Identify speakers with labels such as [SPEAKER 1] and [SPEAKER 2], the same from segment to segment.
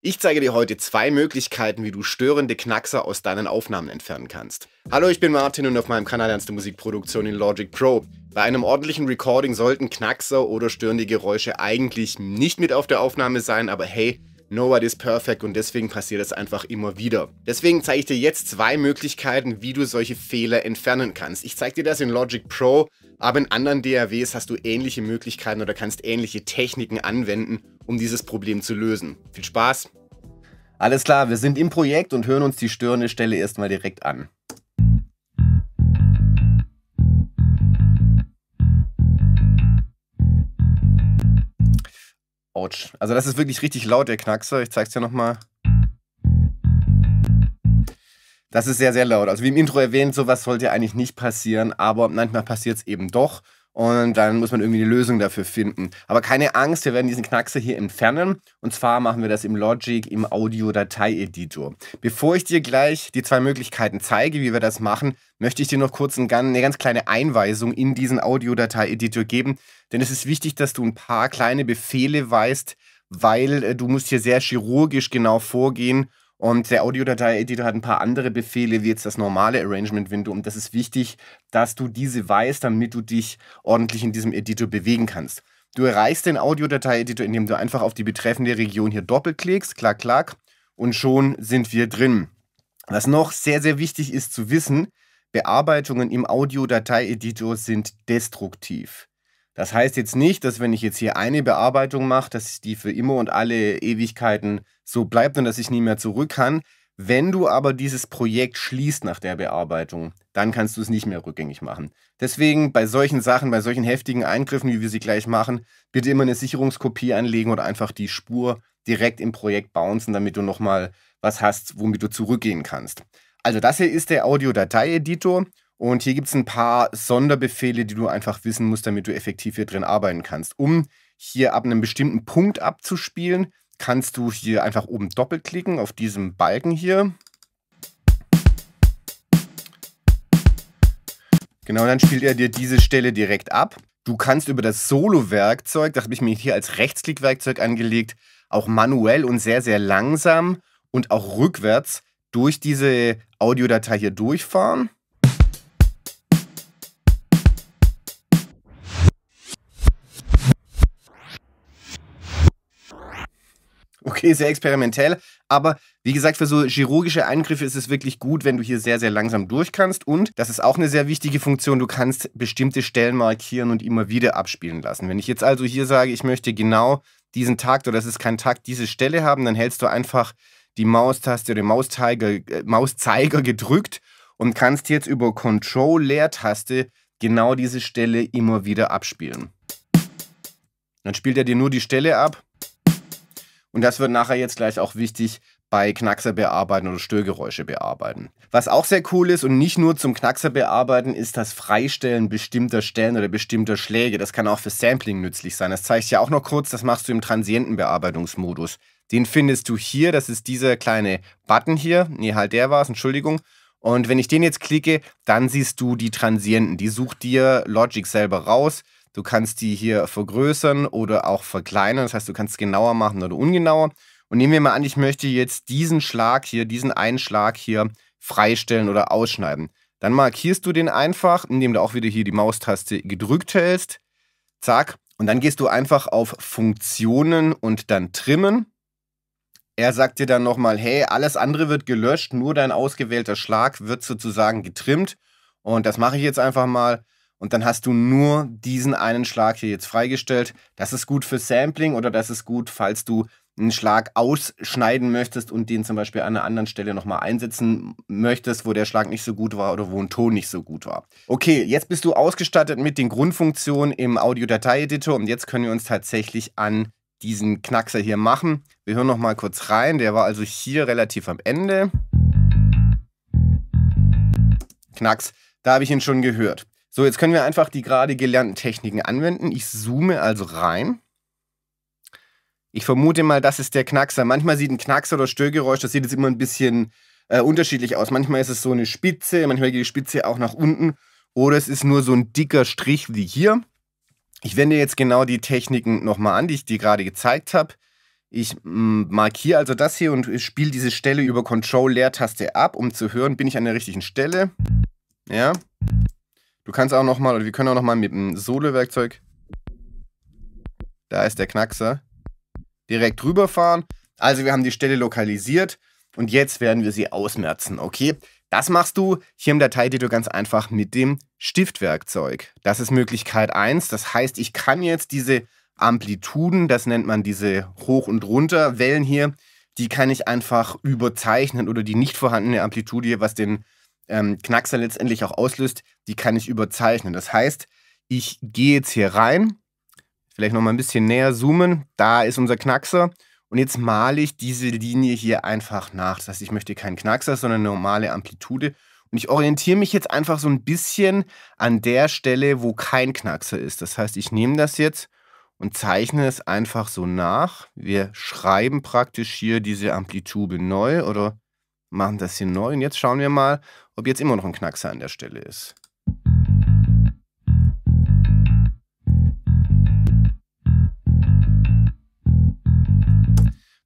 [SPEAKER 1] Ich zeige dir heute zwei Möglichkeiten, wie du störende Knackser aus deinen Aufnahmen entfernen kannst. Hallo, ich bin Martin und auf meinem Kanal lernst du Musikproduktion in Logic Pro. Bei einem ordentlichen Recording sollten Knackser oder störende Geräusche eigentlich nicht mit auf der Aufnahme sein, aber hey, Nobody is perfect und deswegen passiert es einfach immer wieder. Deswegen zeige ich dir jetzt zwei Möglichkeiten, wie du solche Fehler entfernen kannst. Ich zeige dir das in Logic Pro, aber in anderen DAWs hast du ähnliche Möglichkeiten oder kannst ähnliche Techniken anwenden, um dieses Problem zu lösen. Viel Spaß!
[SPEAKER 2] Alles klar, wir sind im Projekt und hören uns die störende Stelle erstmal direkt an. Autsch. Also das ist wirklich richtig laut, der Knackser. Ich zeig's dir nochmal. Das ist sehr, sehr laut. Also wie im Intro erwähnt, sowas sollte eigentlich nicht passieren, aber manchmal passiert es eben doch. Und dann muss man irgendwie eine Lösung dafür finden. Aber keine Angst, wir werden diesen Knackser hier entfernen. Und zwar machen wir das im Logic im Audio-Datei-Editor. Bevor ich dir gleich die zwei Möglichkeiten zeige, wie wir das machen, möchte ich dir noch kurz eine ganz kleine Einweisung in diesen Audio-Datei-Editor geben. Denn es ist wichtig, dass du ein paar kleine Befehle weißt, weil äh, du musst hier sehr chirurgisch genau vorgehen und der Audiodatei-Editor hat ein paar andere Befehle, wie jetzt das normale Arrangement-Window. Und das ist wichtig, dass du diese weißt, damit du dich ordentlich in diesem Editor bewegen kannst. Du erreichst den Audiodatei-Editor, indem du einfach auf die betreffende Region hier doppelklickst, klack, klack, und schon sind wir drin. Was noch sehr, sehr wichtig ist zu wissen, Bearbeitungen im Audiodatei-Editor sind destruktiv. Das heißt jetzt nicht, dass wenn ich jetzt hier eine Bearbeitung mache, dass die für immer und alle Ewigkeiten so bleibt und dass ich nie mehr zurück kann. Wenn du aber dieses Projekt schließt nach der Bearbeitung, dann kannst du es nicht mehr rückgängig machen. Deswegen bei solchen Sachen, bei solchen heftigen Eingriffen, wie wir sie gleich machen, bitte immer eine Sicherungskopie anlegen oder einfach die Spur direkt im Projekt bouncen, damit du nochmal was hast, womit du zurückgehen kannst. Also das hier ist der Audiodatei-Editor und hier gibt es ein paar Sonderbefehle, die du einfach wissen musst, damit du effektiv hier drin arbeiten kannst. Um hier ab einem bestimmten Punkt abzuspielen, kannst du hier einfach oben doppelklicken auf diesem Balken hier. Genau, dann spielt er dir diese Stelle direkt ab. Du kannst über das Solo-Werkzeug, das habe ich mir hier als Rechtsklick-Werkzeug angelegt, auch manuell und sehr, sehr langsam und auch rückwärts durch diese Audiodatei hier durchfahren. Okay, sehr experimentell, aber wie gesagt, für so chirurgische Eingriffe ist es wirklich gut, wenn du hier sehr, sehr langsam durch kannst. Und das ist auch eine sehr wichtige Funktion, du kannst bestimmte Stellen markieren und immer wieder abspielen lassen. Wenn ich jetzt also hier sage, ich möchte genau diesen Takt oder es ist kein Takt, diese Stelle haben, dann hältst du einfach die Maustaste oder den Mauszeiger, äh, Mauszeiger gedrückt und kannst jetzt über Control-Leertaste genau diese Stelle immer wieder abspielen. Dann spielt er dir nur die Stelle ab und das wird nachher jetzt gleich auch wichtig bei Knackser bearbeiten oder Störgeräusche bearbeiten. Was auch sehr cool ist und nicht nur zum Knackser bearbeiten, ist das Freistellen bestimmter Stellen oder bestimmter Schläge. Das kann auch für Sampling nützlich sein. Das zeige ich dir auch noch kurz. Das machst du im Transientenbearbeitungsmodus. Den findest du hier. Das ist dieser kleine Button hier. Nee, halt der war es. Entschuldigung. Und wenn ich den jetzt klicke, dann siehst du die Transienten. Die sucht dir Logic selber raus. Du kannst die hier vergrößern oder auch verkleinern. Das heißt, du kannst es genauer machen oder ungenauer. Und nehmen wir mal an, ich möchte jetzt diesen Schlag hier, diesen Einschlag hier freistellen oder ausschneiden. Dann markierst du den einfach, indem du auch wieder hier die Maustaste gedrückt hältst. Zack. Und dann gehst du einfach auf Funktionen und dann Trimmen. Er sagt dir dann nochmal, hey, alles andere wird gelöscht, nur dein ausgewählter Schlag wird sozusagen getrimmt. Und das mache ich jetzt einfach mal und dann hast du nur diesen einen Schlag hier jetzt freigestellt. Das ist gut für Sampling oder das ist gut, falls du einen Schlag ausschneiden möchtest und den zum Beispiel an einer anderen Stelle nochmal einsetzen möchtest, wo der Schlag nicht so gut war oder wo ein Ton nicht so gut war. Okay, jetzt bist du ausgestattet mit den Grundfunktionen im Audiodatei-Editor und jetzt können wir uns tatsächlich an diesen Knackser hier machen. Wir hören nochmal kurz rein. Der war also hier relativ am Ende. Knacks, da habe ich ihn schon gehört. So, jetzt können wir einfach die gerade gelernten Techniken anwenden. Ich zoome also rein. Ich vermute mal, das ist der Knackser. Manchmal sieht ein Knackser oder Störgeräusch, das sieht jetzt immer ein bisschen äh, unterschiedlich aus. Manchmal ist es so eine Spitze, manchmal geht die Spitze auch nach unten. Oder es ist nur so ein dicker Strich wie hier. Ich wende jetzt genau die Techniken nochmal an, die ich dir gerade gezeigt habe. Ich mm, markiere also das hier und spiele diese Stelle über Control-Leertaste ab, um zu hören, bin ich an der richtigen Stelle. Ja. Du kannst auch nochmal, oder wir können auch nochmal mit dem Solo-Werkzeug, da ist der Knackser, direkt rüberfahren. Also wir haben die Stelle lokalisiert und jetzt werden wir sie ausmerzen, okay? Das machst du hier im Dateieditor ganz einfach mit dem Stiftwerkzeug. Das ist Möglichkeit 1. Das heißt, ich kann jetzt diese Amplituden, das nennt man diese Hoch- und Runterwellen hier, die kann ich einfach überzeichnen oder die nicht vorhandene Amplitude, was den ähm, Knackser letztendlich auch auslöst, die kann ich überzeichnen. Das heißt, ich gehe jetzt hier rein, vielleicht nochmal ein bisschen näher zoomen, da ist unser Knackser und jetzt male ich diese Linie hier einfach nach. Das heißt, ich möchte keinen Knackser, sondern eine normale Amplitude. Und ich orientiere mich jetzt einfach so ein bisschen an der Stelle, wo kein Knackser ist. Das heißt, ich nehme das jetzt und zeichne es einfach so nach. Wir schreiben praktisch hier diese Amplitude neu oder machen das hier neu. Und jetzt schauen wir mal, ob jetzt immer noch ein Knackser an der Stelle ist.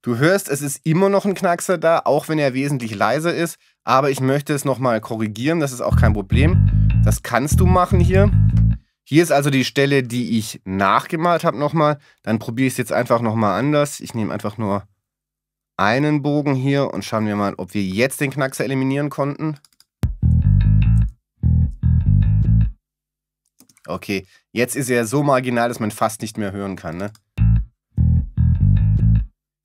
[SPEAKER 2] Du hörst, es ist immer noch ein Knackser da, auch wenn er wesentlich leiser ist. Aber ich möchte es nochmal korrigieren, das ist auch kein Problem. Das kannst du machen hier. Hier ist also die Stelle, die ich nachgemalt habe nochmal. Dann probiere ich es jetzt einfach nochmal anders. Ich nehme einfach nur einen Bogen hier und schauen wir mal, ob wir jetzt den Knackser eliminieren konnten. Okay, jetzt ist er so marginal, dass man fast nicht mehr hören kann. Ne?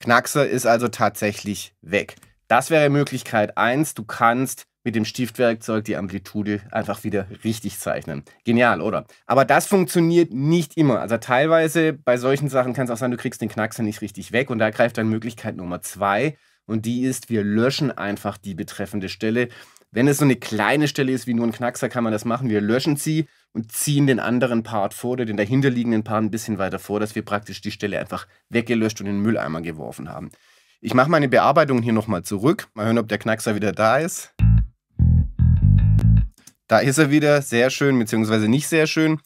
[SPEAKER 2] Knackser ist also tatsächlich weg. Das wäre Möglichkeit 1. Du kannst mit dem Stiftwerkzeug die Amplitude einfach wieder richtig zeichnen. Genial, oder? Aber das funktioniert nicht immer. Also teilweise bei solchen Sachen kann es auch sein, du kriegst den Knackser nicht richtig weg und da greift dann Möglichkeit Nummer 2 und die ist, wir löschen einfach die betreffende Stelle. Wenn es so eine kleine Stelle ist wie nur ein Knackser, kann man das machen. Wir löschen sie und ziehen den anderen Part vor oder den dahinterliegenden Part ein bisschen weiter vor, dass wir praktisch die Stelle einfach weggelöscht und in den Mülleimer geworfen haben. Ich mache meine Bearbeitung hier nochmal zurück. Mal hören, ob der Knackser wieder da ist. Da ist er wieder, sehr schön, beziehungsweise nicht sehr schön.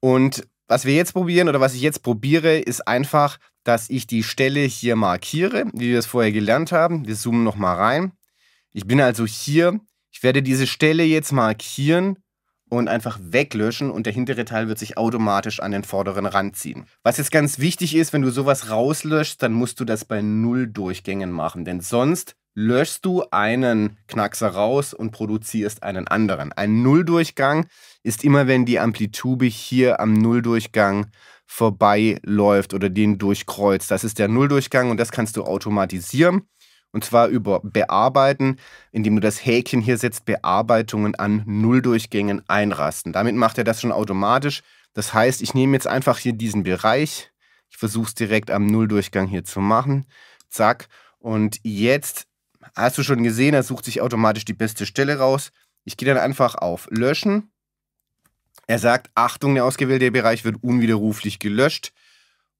[SPEAKER 2] Und was wir jetzt probieren oder was ich jetzt probiere, ist einfach, dass ich die Stelle hier markiere, wie wir es vorher gelernt haben. Wir zoomen nochmal rein. Ich bin also hier. Ich werde diese Stelle jetzt markieren und einfach weglöschen und der hintere Teil wird sich automatisch an den vorderen Rand ziehen. Was jetzt ganz wichtig ist, wenn du sowas rauslöschst, dann musst du das bei null Durchgängen machen, denn sonst löschst du einen Knackser raus und produzierst einen anderen. Ein Nulldurchgang ist immer, wenn die Amplitude hier am Nulldurchgang vorbeiläuft oder den durchkreuzt. Das ist der Nulldurchgang und das kannst du automatisieren. Und zwar über Bearbeiten, indem du das Häkchen hier setzt, Bearbeitungen an Nulldurchgängen einrasten. Damit macht er das schon automatisch. Das heißt, ich nehme jetzt einfach hier diesen Bereich. Ich versuche es direkt am Nulldurchgang hier zu machen. Zack. Und jetzt hast du schon gesehen, er sucht sich automatisch die beste Stelle raus. Ich gehe dann einfach auf Löschen. Er sagt, Achtung, der ausgewählte Bereich wird unwiderruflich gelöscht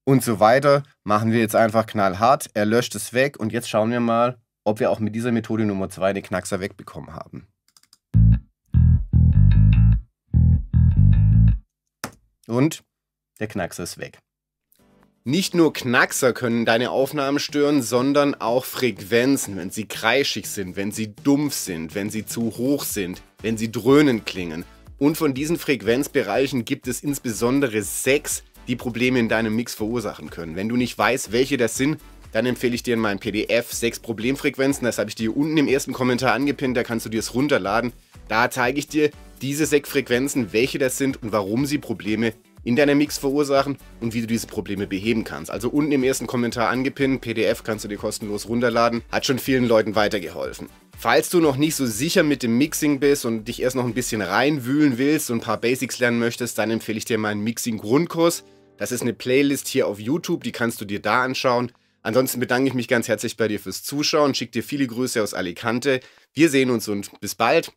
[SPEAKER 2] und so weiter. Machen wir jetzt einfach knallhart. Er löscht es weg und jetzt schauen wir mal, ob wir auch mit dieser Methode Nummer 2 den Knackser wegbekommen haben. Und der Knackser ist weg.
[SPEAKER 1] Nicht nur Knackser können deine Aufnahmen stören, sondern auch Frequenzen, wenn sie kreischig sind, wenn sie dumpf sind, wenn sie zu hoch sind, wenn sie dröhnend klingen. Und von diesen Frequenzbereichen gibt es insbesondere sechs, die Probleme in deinem Mix verursachen können. Wenn du nicht weißt, welche das sind, dann empfehle ich dir in meinem PDF sechs Problemfrequenzen. Das habe ich dir unten im ersten Kommentar angepinnt, da kannst du dir es runterladen. Da zeige ich dir diese sechs Frequenzen, welche das sind und warum sie Probleme in deinem Mix verursachen und wie du diese Probleme beheben kannst. Also unten im ersten Kommentar angepinnt, PDF kannst du dir kostenlos runterladen, hat schon vielen Leuten weitergeholfen. Falls du noch nicht so sicher mit dem Mixing bist und dich erst noch ein bisschen reinwühlen willst und ein paar Basics lernen möchtest, dann empfehle ich dir meinen Mixing-Grundkurs. Das ist eine Playlist hier auf YouTube, die kannst du dir da anschauen. Ansonsten bedanke ich mich ganz herzlich bei dir fürs Zuschauen, schicke dir viele Grüße aus Alicante. Wir sehen uns und bis bald.